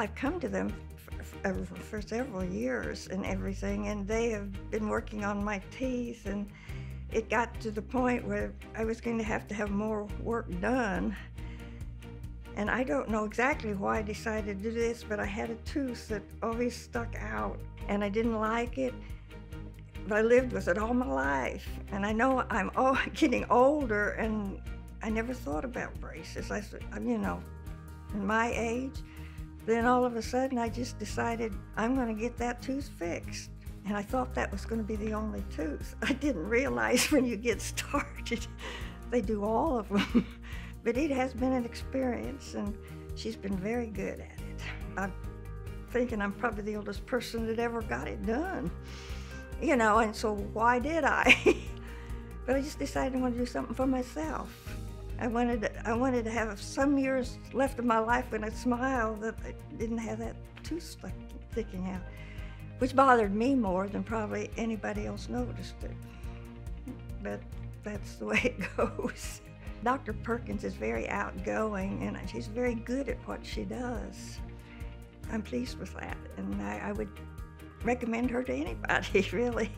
I've come to them for, uh, for several years and everything, and they have been working on my teeth, and it got to the point where I was going to have to have more work done. And I don't know exactly why I decided to do this, but I had a tooth that always stuck out, and I didn't like it. But I lived with it all my life, and I know I'm getting older, and I never thought about braces. I, you know, in my age, then all of a sudden I just decided I'm going to get that tooth fixed. And I thought that was going to be the only tooth. I didn't realize when you get started, they do all of them. but it has been an experience, and she's been very good at it. I'm thinking I'm probably the oldest person that ever got it done. You know, and so why did I? but I just decided I want to do something for myself. I wanted to, I wanted to have some years left of my life when I smile that I didn't have that tooth sticking out, which bothered me more than probably anybody else noticed it. But that's the way it goes. Dr. Perkins is very outgoing and she's very good at what she does. I'm pleased with that, and I, I would recommend her to anybody, really.